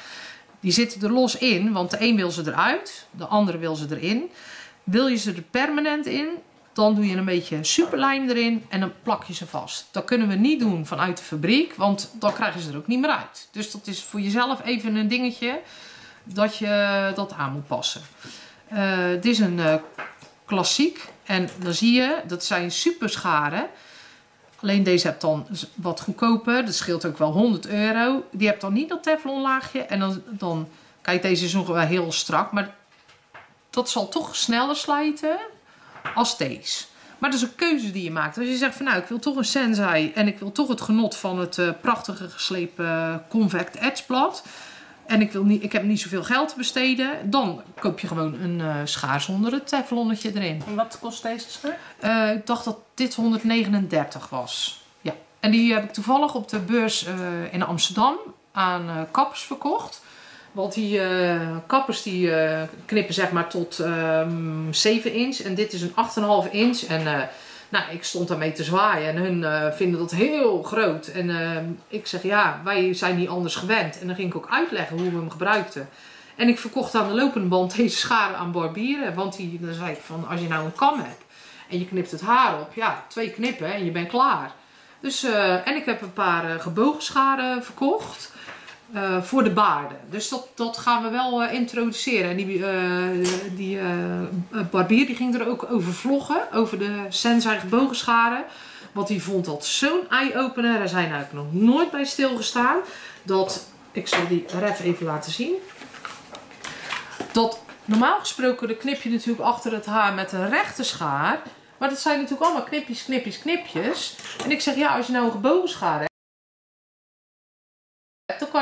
Die zitten er los in, want de een wil ze eruit. De andere wil ze erin. Wil je ze er permanent in, dan doe je een beetje superlijm erin en dan plak je ze vast. Dat kunnen we niet doen vanuit de fabriek, want dan krijgen ze er ook niet meer uit. Dus dat is voor jezelf even een dingetje dat je dat aan moet passen. Uh, dit is een uh, klassiek en dan zie je, dat zijn super scharen. Alleen deze hebt dan wat goedkoper, dat scheelt ook wel 100 euro. Die hebt dan niet dat teflon laagje en dan, dan kijk deze is nog wel heel strak, maar dat zal toch sneller slijten als deze. Maar dat is een keuze die je maakt. Als je zegt van nou, ik wil toch een Sensei en ik wil toch het genot van het uh, prachtige geslepen convect edge blad. En ik, wil niet, ik heb niet zoveel geld te besteden. Dan koop je gewoon een uh, schaar zonder het teflonnetje erin. En wat kost deze schaar? Uh, ik dacht dat dit 139 was. Ja. En die heb ik toevallig op de beurs in Amsterdam aan kappers verkocht. Want die kappers die knippen zeg maar tot um, ehm, 7 inch. En dit is een 8,5 inch. En nou, ik stond daarmee te zwaaien. En hun vinden dat heel groot. En ehm, ik zeg ja, wij zijn niet anders gewend. En dan ging ik ook uitleggen hoe we hem gebruikten. En ik verkocht aan de lopende band deze scharen aan barbieren. Want die, dan zei ik van als je nou een kam hebt. En je knipt het haar op. Ja, twee knippen en je bent klaar. Dus, en ik heb een paar gebogen scharen verkocht. Uh, voor de baarden. Dus dat, dat gaan we wel uh, introduceren. En die, uh, die barbier die ging er ook over vloggen. Over de Sensei bogenscharen. Want die vond dat zo'n eye-opener. Daar zijn eigenlijk nog nooit bij stilgestaan. Dat, ik zal die ref even laten zien. Dat normaal gesproken de knip je natuurlijk achter het haar met een rechte schaar. Maar dat zijn natuurlijk allemaal knipjes, knipjes, knipjes. En ik zeg ja, als je nou een gebogen schaar hebt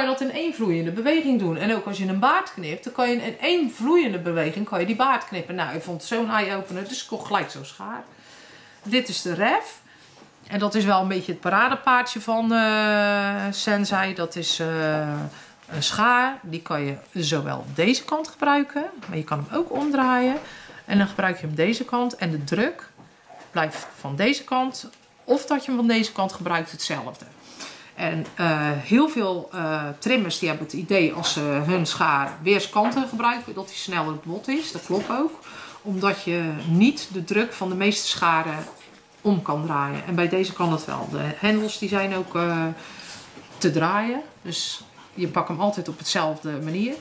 dat in één vloeiende beweging doen. En ook als je een baard knipt, dan kan je in één vloeiende beweging kan je die baard knippen. Nou, ik vond zo'n eye-opener, dus ik kocht gelijk zo'n schaar. Dit is de ref. En dat is wel een beetje het paradepaardje van uh, Sensei. Dat is uh, een schaar. Die kan je zowel deze kant gebruiken, maar je kan hem ook omdraaien. En dan gebruik je hem deze kant. En de druk blijft van deze kant. Of dat je hem van deze kant gebruikt hetzelfde. En uh, heel veel uh, trimmers die hebben het idee als ze hun schaar weerskanten gebruiken, dat die sneller bot is. Dat klopt ook. Omdat je niet de druk van de meeste scharen om kan draaien. En bij deze kan dat wel. De hendels die zijn ook uh, te draaien. Dus je pakt hem altijd op hetzelfde manier.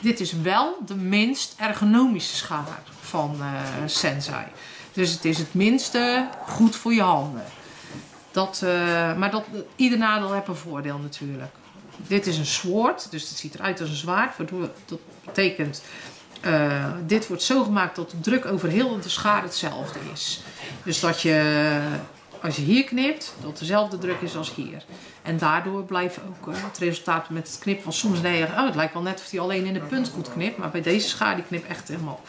Dit is wel de minst ergonomische schaar van Sensei. Dus het is het minste goed voor je handen. Dat, uh, maar dat, ieder nadeel heeft een voordeel natuurlijk. Dit is een sword, dus het ziet eruit als een zwaard. Dat betekent, uh, dit wordt zo gemaakt dat de druk over heel de schaar hetzelfde is. Dus dat je, als je hier knipt, dat dezelfde druk is als hier. En daardoor blijft ook uh, het resultaat met het knippen van soms nee, oh, het lijkt wel net of hij alleen in de punt goed knipt. Maar bij deze schaar die knipt echt helemaal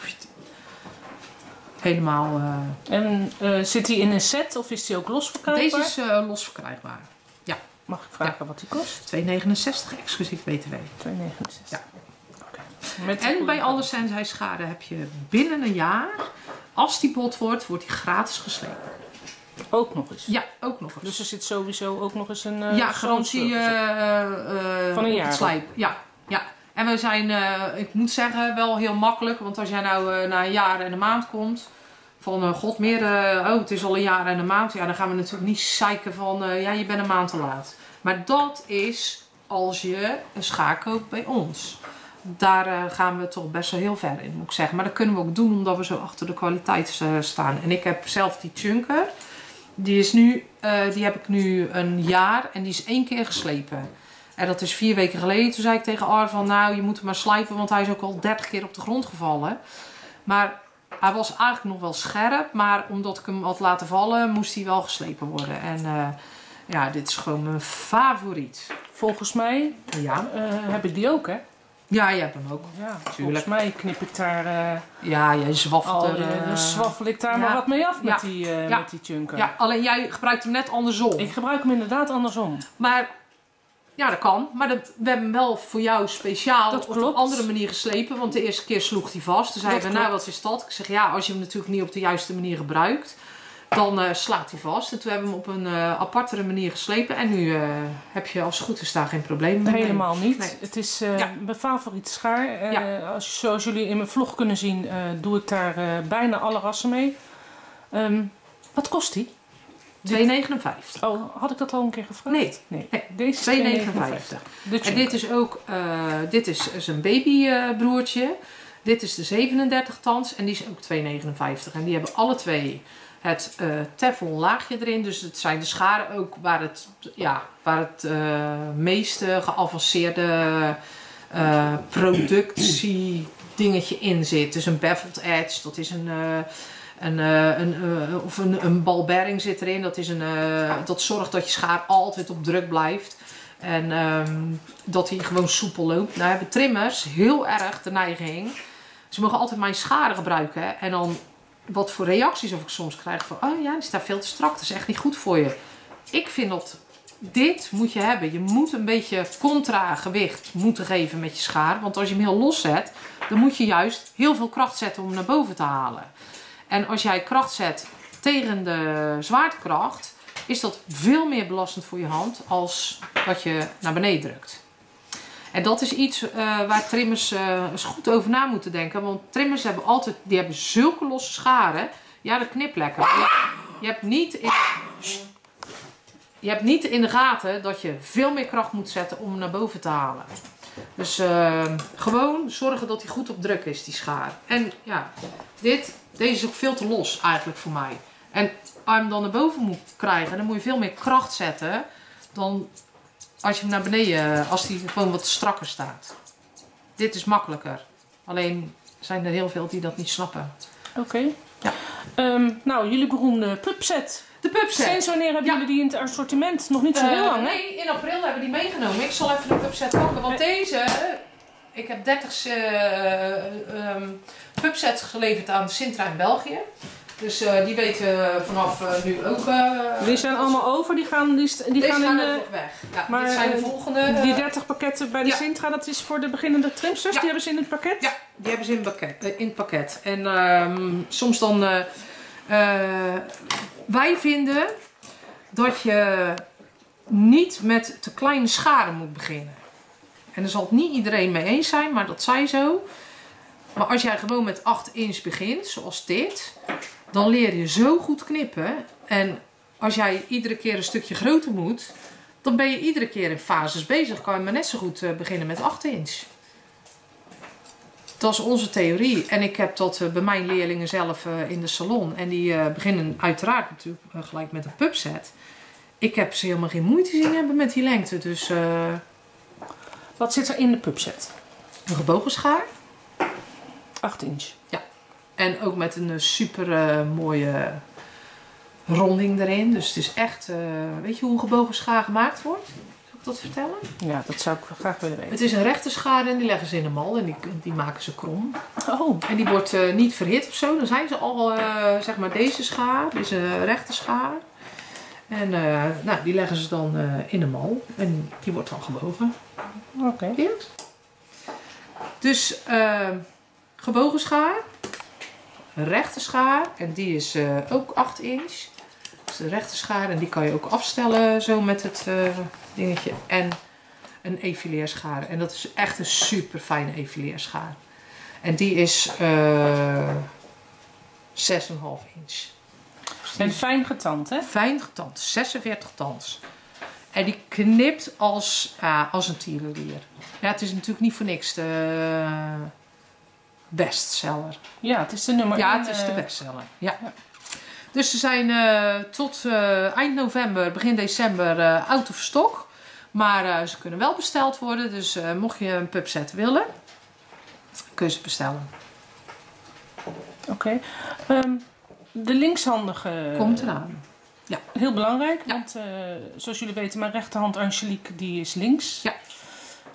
helemaal... Uh... En uh, zit hij in een set of is hij ook los verkrijgbaar? Deze is uh, los verkrijgbaar. Ja. Mag ik vragen ja. wat die kost? 2,69 exclusief BTW. 2,69. Ja. Okay. en bij alle Sensei schade heb je binnen een jaar, als die bot wordt, wordt die gratis geslepen. Ook nog eens? Ja, ook nog eens. Dus er zit sowieso ook nog eens een uh, Ja, garantie van een jaar. Slijp. Ja, ja. En we zijn, ik moet zeggen, wel heel makkelijk. Want als jij nou na een jaar en een maand komt, van eh, god meer, eh, oh het is al een jaar en een maand. Ja, dan gaan we natuurlijk niet zeiken van eh, ja, je bent een maand te laat. Maar dat is als je een schaar koopt bij ons. Daar gaan we toch best wel heel ver in, moet ik zeggen. Maar dat kunnen we ook doen omdat we zo achter de kwaliteit staan. En ik heb zelf die chunker. Die, is nu, die heb ik nu een jaar en die is één keer geslepen. En dat is vier weken geleden. Toen zei ik tegen Ar van nou je moet hem maar slijpen want hij is ook al 30 keer op de grond gevallen. Maar hij was eigenlijk nog wel scherp. Maar omdat ik hem had laten vallen moest hij wel geslepen worden. En eh, ja, dit is gewoon mijn favoriet. Volgens mij Ja, eh, heb ik die ook, hè? ja je hebt hem ook. Ja, volgens mij knip ik daar eh Ja, jij zwaft al, er. eh, dan zwaffel ik daar ja. maar wat mee af met, Ja. die, Ja. met die chunker. ja, alleen jij gebruikt hem net andersom. Ik gebruik hem inderdaad andersom. Maar ja, dat kan. Maar dat, we hebben hem wel voor jou speciaal Dat op een andere manier geslepen. Want de eerste keer sloeg hij vast. Toen zeiden Dat we, nou wat is dat? Ik zeg, ja, als je hem natuurlijk niet op de juiste manier gebruikt, dan eh, slaat hij vast. En toen hebben we hem op een eh, apartere manier geslepen. En nu eh, heb je als het goed is daar geen probleem mee. Helemaal niet. Nee. Het is Ja. mijn favoriete schaar. Ja. als, zoals jullie in mijn vlog kunnen zien, doe ik daar bijna alle rassen mee. Ehm, wat kost die? 2,59. Oh, had ik dat al een keer gevraagd? Nee, nee. Nee, Deze is 2,59. 2,59. De En dit is ook, eh, dit is zijn babybroertje. dit is de 37 tans en die is ook 2,59. En die hebben alle twee het eh teflon laagje erin. Dus het zijn de scharen ook waar het, ja, waar het eh meeste geavanceerde eh, productie dingetje in zit. Dus een beveled edge, dat is een... eh, een, eh, een, eh, of een, een balbearing zit erin. Dat, is een, dat zorgt dat je schaar altijd op druk blijft. En ehm, dat hij gewoon soepel loopt. Nou hebben trimmers heel erg de neiging. Ze mogen altijd mijn scharen gebruiken. En dan wat voor reacties of ik soms krijg van... Oh ja, die staat veel te strak. Dat is echt niet goed voor je. Ik vind dat... Dit moet je hebben. Je moet een beetje contra-gewicht moeten geven met je schaar. Want als je hem heel los zet... Dan moet je juist heel veel kracht zetten om hem naar boven te halen. En als jij kracht zet tegen de zwaartekracht... Is dat veel meer belastend voor je hand als dat je naar beneden drukt. En dat is iets eh, waar trimmers eh, eens goed over na moeten denken. Want trimmers hebben altijd, die hebben zulke losse scharen. Ja, dat knipt lekker. Je, je hebt niet in, je hebt niet in de gaten dat je veel meer kracht moet zetten om hem naar boven te halen. Dus eh, gewoon zorgen dat hij goed op druk is, die schaar. En ja, dit, deze is ook veel te los eigenlijk voor mij. En als je hem dan naar boven moet krijgen, dan moet je veel meer kracht zetten dan als je hem naar beneden, als die gewoon wat strakker staat. Dit is makkelijker. Alleen zijn er heel veel die dat niet snappen. Oké. Ja. Ehm, nou, jullie beroemde pubset. De pubset. Sinds wanneer hebben jullie die in het assortiment? Nog niet zo Eh, heel lang, hè? Nee, in april hebben die meegenomen. Ik zal even de pubset pakken. Want deze, ik heb 30 eh, ehm, pubsets geleverd aan Sintra in België. Dus eh, die weten vanaf eh, nu ook. eh, Die zijn allemaal over, die gaan, die, die Deze gaan gaan in de... weg. Ja, maar, dit zijn de eh, volgende. Die 30 pakketten bij de Ja. Sintra, dat is voor de beginnende trimsters. Ja. Die hebben ze in het pakket. Ja, die hebben ze in, pakket, eh, in het pakket. En ehm, soms dan. Wij vinden dat je niet met te kleine scharen moet beginnen. En daar zal het niet iedereen mee eens zijn, maar dat zij zo. Maar als jij gewoon met 8 inch begint, zoals dit, dan leer je zo goed knippen. En als jij iedere keer een stukje groter moet, dan ben je iedere keer in fases bezig. Kan je maar net zo goed eh, beginnen met 8 inch. Dat is onze theorie. En ik heb dat eh, bij mijn leerlingen zelf eh, in de salon. En die eh, beginnen uiteraard natuurlijk gelijk met een pubset. Ik heb ze helemaal geen moeite zien hebben met die lengte. Dus Wat zit er in de pubset? een gebogen schaar. 8 inch. En ook met een super mooie ronding erin. Dus het is echt... weet je hoe een gebogen schaar gemaakt wordt? Dat vertellen? Ja, dat zou ik graag willen weten. Het is een rechte schaar en die leggen ze in een mal. En die, die maken ze krom. Oh, En die wordt eh, niet verhit of zo. Dan zijn ze al, eh, zeg maar, deze schaar. Een rechte schaar. En eh, nou, die leggen ze dan eh, in een mal. En die wordt dan gebogen. oké. Eerst. Dus gebogen schaar. Rechte schaar. En die is eh, ook 8 inch. Dus de rechte schaar. En die kan je ook afstellen zo met het eh, dingetje. En een effileerschaar. En dat is echt een super fijne effileerschaar. En die is... eh, inch. En fijn getand, hè? Fijn getand, 46 tands. En die knipt als, uh, als een tierenlier. Ja, het is natuurlijk niet voor niks de bestseller. Ja, het is de nummer Ja, het is de eh, bestseller. Ja. Dus ze zijn eh, tot eh, eind november, begin december eh, out of stock. Maar ze kunnen wel besteld worden. Dus mocht je een pubset willen, kun je ze bestellen. Oké. Ehm, de linkshandige... Komt eraan. Heel belangrijk, Ja. want zoals jullie weten, mijn rechterhand Angelique die is links. Ja.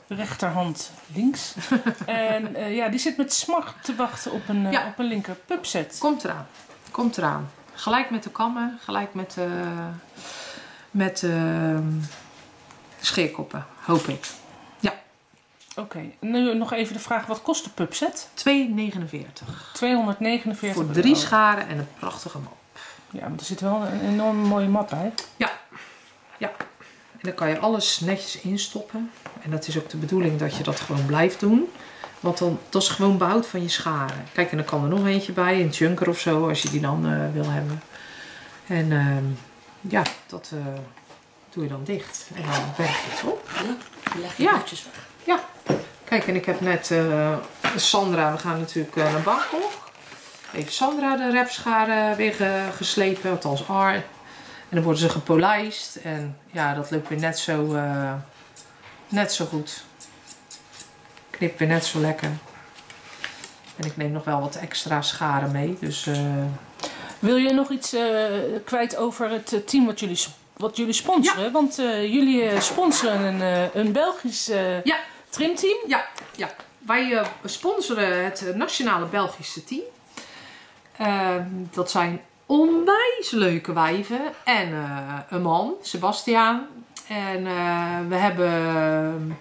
Rechterhand links. en ja, die zit met smacht te wachten op een, Ja. op een linker pubset. Komt eraan. Komt eraan. Gelijk met de kammen, gelijk met de, met de scheerkoppen, hoop ik. Oké, nu nog even de vraag, wat kost de pubset? 2,49. 249 Voor euro. drie scharen en een prachtige map. Ja, maar er zit wel een enorm mooie mat bij. En dan kan je alles netjes instoppen. En dat is ook de bedoeling dat je dat gewoon blijft doen. Want dan, dat is gewoon behoud van je scharen. Kijk, en dan kan er nog eentje bij, een junker of zo, als je die dan eh, wil hebben. En ehm, ja, dat eh, doe je dan dicht. En dan berg je het op. Leg je Ja. weg. Kijk, en ik heb net eh, Sandra, we gaan natuurlijk naar Bangkok. Heeft Sandra de repscharen weer ge- geslepen, althans R. En dan worden ze gepolijst. En ja, dat loopt weer net zo, net zo goed. Knipt weer net zo lekker. En ik neem nog wel wat extra scharen mee. Dus eh, Wil je nog iets eh, kwijt over het eh, team wat jullie, wat jullie sponsoren? Want jullie sponsoren een, een Belgisch Ja. trimteam. Ja, ja. wij sponsoren het nationale Belgische team. Ehm, dat zijn onwijs leuke wijven en een man, Sebastiaan. En we hebben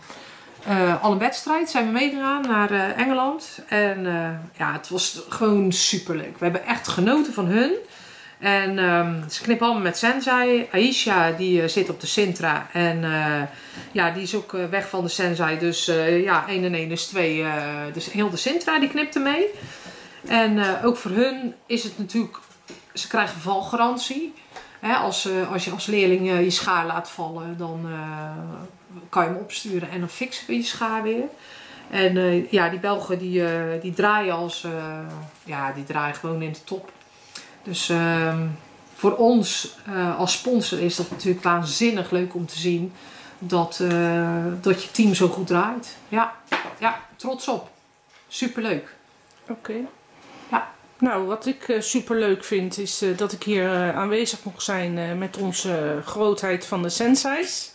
eh, al een wedstrijd, zijn we meegegaan naar eh, Engeland. En eh, ja, het was gewoon superleuk. We hebben echt genoten van hun. En ehm, ze knippen allemaal met Sensei. Aisha die zit op de Sintra. En ja, die is ook weg van de Sensei. Dus ja, 1 en 1 is 2. eh, dus heel de Sintra die knipt mee. En ook voor hun is het natuurlijk... Ze krijgen valgarantie. Hè, als, eh, als je als leerling eh, je schaar laat vallen, dan eh, kan je hem opsturen en dan fixen we je schaar weer. En ja, die Belgen die, die draaien als... ja, die draaien gewoon in de top. Dus ehm, voor ons als sponsor is dat natuurlijk waanzinnig leuk om te zien dat, dat je team zo goed draait. Ja, ja trots op. Superleuk. Oké. Nou, wat ik super superleuk vind is eh, dat ik hier eh, aanwezig mocht zijn eh, met onze grootheid van de Sensei's.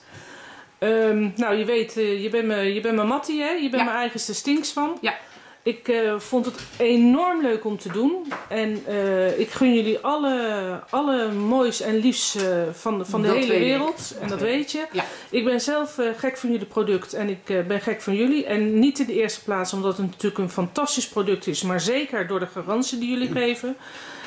Ehm, nou, je weet, eh, je bent mijn je bent mijn Mattie, hè? Je bent Ja. mijn eigenste stinks van. Ja. Ik eh, vond het enorm leuk om te doen. En eh, ik gun jullie alle, alle moois en liefs eh, van, de- van de Dat hele ik. wereld. En dat weet je. Ja. Ik ben zelf gek van jullie product en ik ben gek van jullie. En niet in de eerste plaats omdat het natuurlijk een fantastisch product is, maar zeker door de garantie die jullie geven,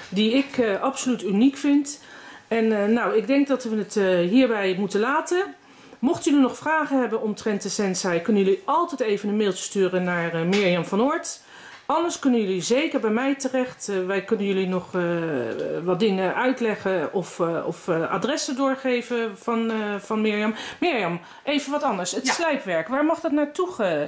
die ik absoluut uniek vind. En nou, ik denk dat we het hierbij moeten laten. Mochten jullie nog vragen hebben omtrent de Sensei, kunnen jullie altijd even een mailtje sturen naar eh, Mirjam van Oort. Anders kunnen jullie zeker bij mij terecht. Eh, wij kunnen jullie nog eh, wat dingen uitleggen of, of adressen doorgeven van, van Mirjam. Mirjam, even wat anders. Het Ja. slijpwerk, waar mag dat naartoe ge,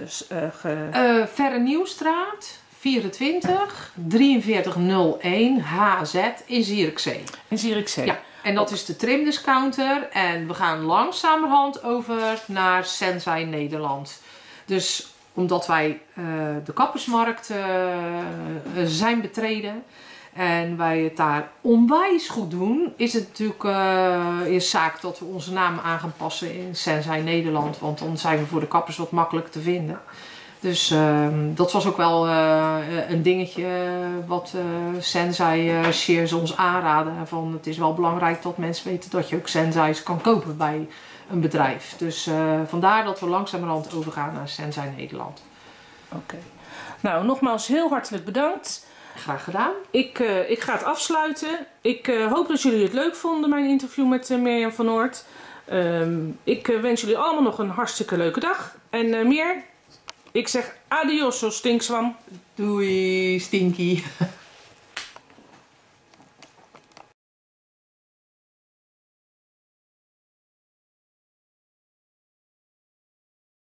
ge- Verre Nieuwstraat 24 4301 HZ in Zierikzee. in Zierikzee? Ja, en dat is de trimdiscounter. En we gaan langzamerhand over naar Sensei Nederland. Dus omdat wij eh, de kappersmarkt eh, zijn betreden en wij het daar onwijs goed doen, is het natuurlijk eh is zaak dat we onze naam aan gaan passen in Sensei Nederland. Want dan zijn we voor de kappers wat makkelijker te vinden. Dus ehm, dat was ook wel eh, een dingetje wat eh Sensei eh Shears ons aanraden. Van het is wel belangrijk dat mensen weten dat je ook Sensei's kan kopen bij een bedrijf. Dus vandaar dat we langzamerhand overgaan naar Sensei Nederland. Oké. Nou, nogmaals heel hartelijk bedankt. Graag gedaan. Ik, ik ga het afsluiten. Ik hoop dat jullie het leuk vonden, mijn interview met Mirjam van Oort. Ehm, ik wens jullie allemaal nog een hartstikke leuke dag. En meer, ik zeg adios, zo stinkswam. Doei, Stinky.